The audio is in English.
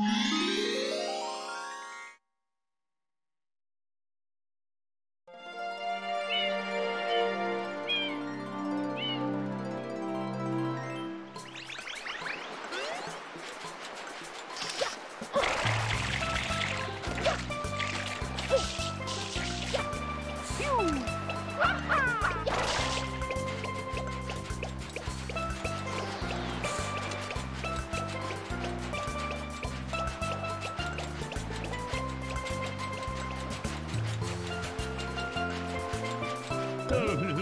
Phew! You